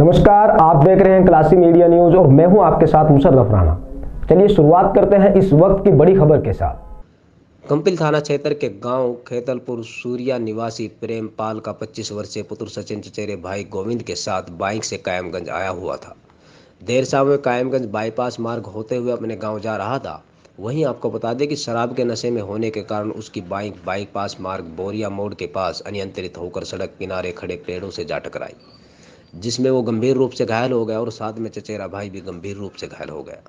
नमस्कार, आप देख रहे हैं क्लासी मीडिया न्यूज़ और मैं हूँ आपके साथ मुशर्रफ राणा। चलिए शुरुआत करते हैं इस वक्त की बड़ी खबर के साथ। कंपिल थाना क्षेत्र के गाँव खेतलपुर सूर्या निवासी प्रेम पाल का 25 वर्षीय पुत्र सचिन चचेरे भाई गोविंद के साथ बाइक से कायमगंज आया हुआ था। देर शाम में कायमगंज बाईपास मार्ग होते हुए अपने गाँव जा रहा था। वहीं आपको बता दें कि शराब के नशे में होने के कारण उसकी बाइक बाईपास मार्ग बोरिया मोड़ के पास अनियंत्रित होकर सड़क किनारे खड़े पेड़ों से जा टकराई। जिसमें वो गंभीर रूप से घायल हो गया और साथ में चचेरा भाई भी गंभीर रूप से घायल हो गया।